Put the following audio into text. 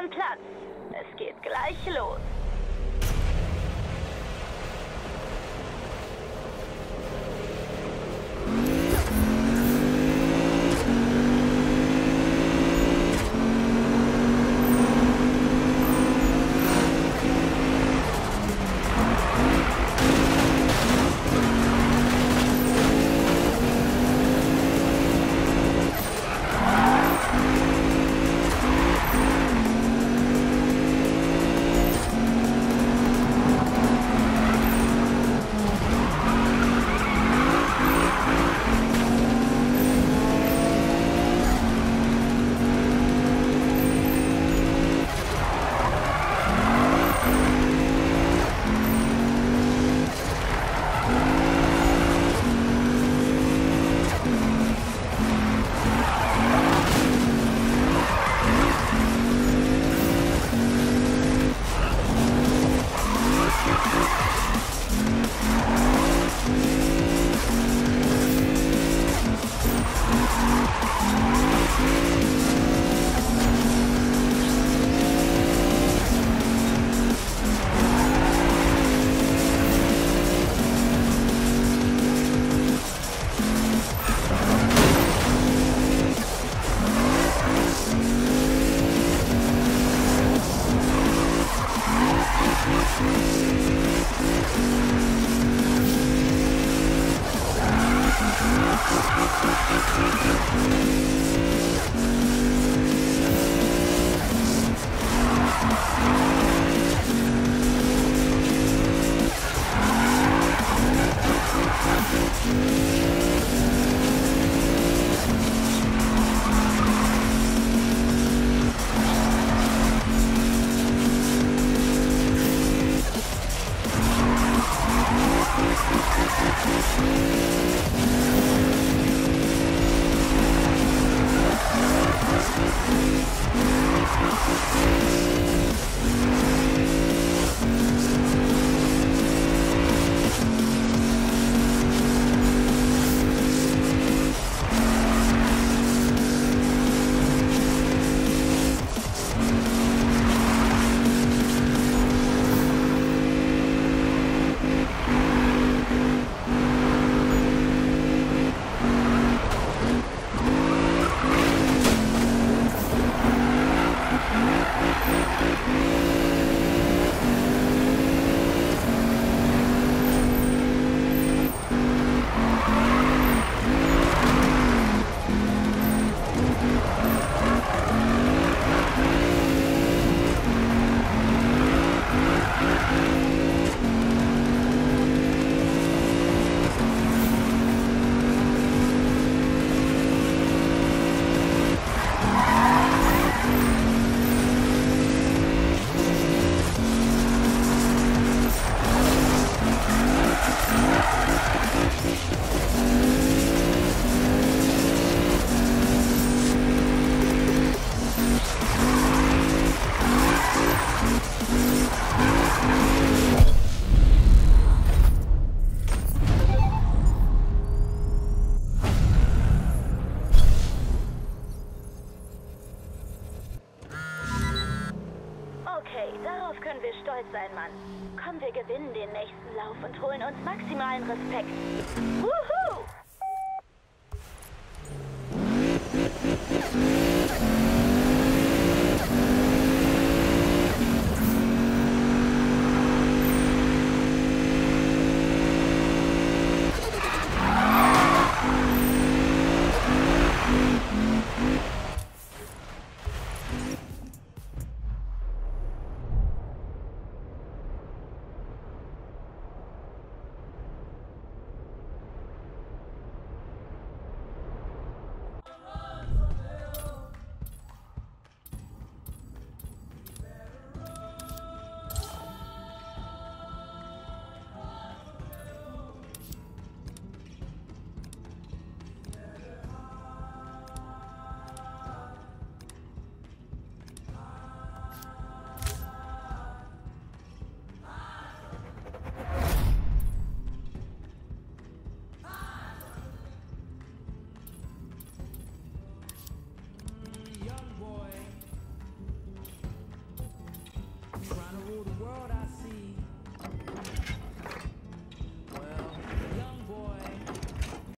Einen Platz. Es geht gleich los. Komm, wir gewinnen den nächsten Lauf und holen uns maximalen Respekt. Huh!